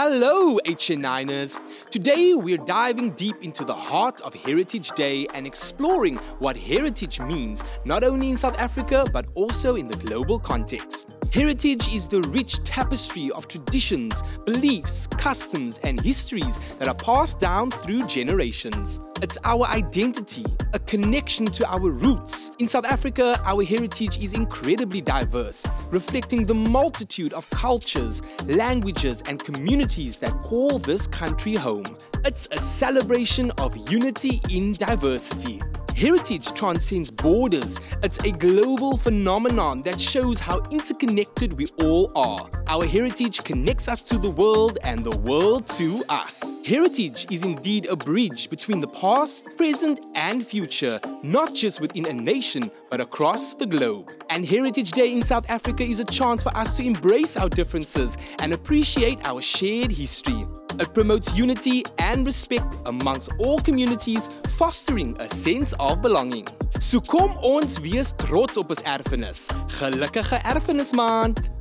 Hello, HN9ers! Today we're diving deep into the heart of Heritage Day and exploring what heritage means, not only in South Africa but also in the global context. Heritage is the rich tapestry of traditions, beliefs, customs, and histories that are passed down through generations. It's our identity, a connection to our roots. In South Africa, our heritage is incredibly diverse, reflecting the multitude of cultures, languages, and communities that call this country home. It's a celebration of unity in diversity. Heritage transcends borders. It's a global phenomenon that shows how interconnected we all are. Our heritage connects us to the world and the world to us. Heritage is indeed a bridge between the past, present, and future, not just within a nation, but across the globe. And Heritage Day in South Africa is a chance for us to embrace our differences and appreciate our shared history. It promotes unity and respect amongst all communities, fostering a sense of belonging. So kom ons wees trots op ons erfenis. Gelukkige erfenismaand.